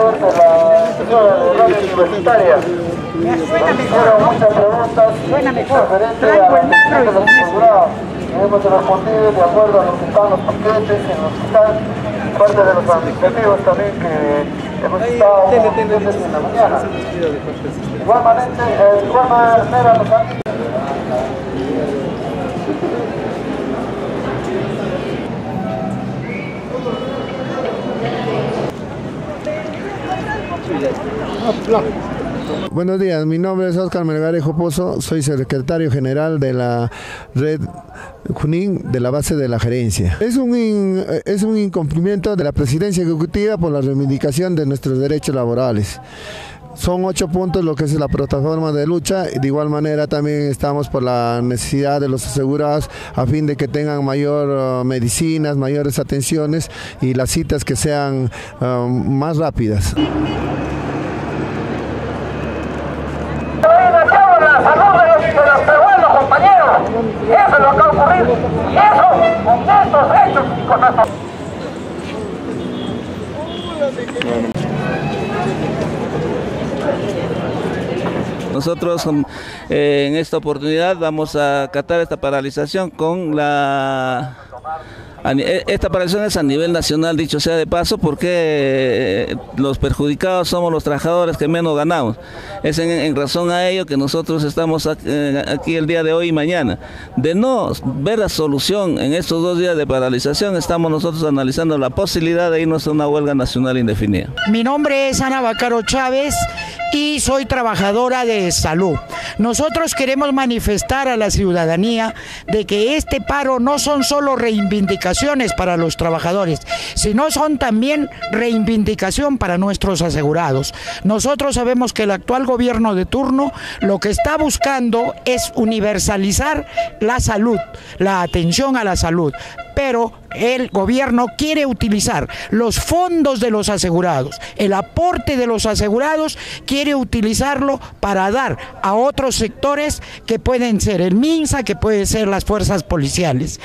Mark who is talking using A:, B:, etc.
A: director de la radio universitaria. Hicieron muchas preguntas referentes a la atención de los asegurados. Y hemos respondido de acuerdo a lo que están los paquetes, en los que están parte de los administrativos también que hemos estado desde en la mañana. Igualmente, eh, igual manera nos han
B: Buenos días, mi nombre es Oscar Melgarejo Pozo, soy secretario general de la red Junín de la base de la gerencia. Es un, es un incumplimiento de la presidencia ejecutiva por la reivindicación de nuestros derechos laborales. Son ocho puntos lo que es la plataforma de lucha de igual manera también estamos por la necesidad de los asegurados a fin de que tengan mayor uh, medicinas, mayores atenciones y las citas que sean uh, más rápidas.
A: Eso es lo que ha ocurrido. Y eso, con estos hechos y con estos...
C: Nosotros eh, en esta oportunidad vamos a acatar esta paralización con la e, esta paralización es a nivel nacional, dicho sea de paso, porque eh, los perjudicados somos los trabajadores que menos ganamos. Es en, razón a ello que nosotros estamos eh, aquí el día de hoy y mañana. De no ver la solución en estos dos días de paralización, estamos nosotros analizando la posibilidad de irnos a una huelga nacional indefinida.
D: Mi nombre es Ana Bacaro Chávez y soy trabajadora de salud. Nosotros queremos manifestar a la ciudadanía de que este paro no son solo reivindicaciones para los trabajadores, sino son también reivindicación para nuestros asegurados. Nosotros sabemos que el actual gobierno de turno lo que está buscando es universalizar la salud, la atención a la salud, pero el gobierno quiere utilizar los fondos de los asegurados, el aporte de los asegurados, quiere utilizarlo para dar a otros sectores que pueden ser el MINSA, que pueden ser las fuerzas policiales.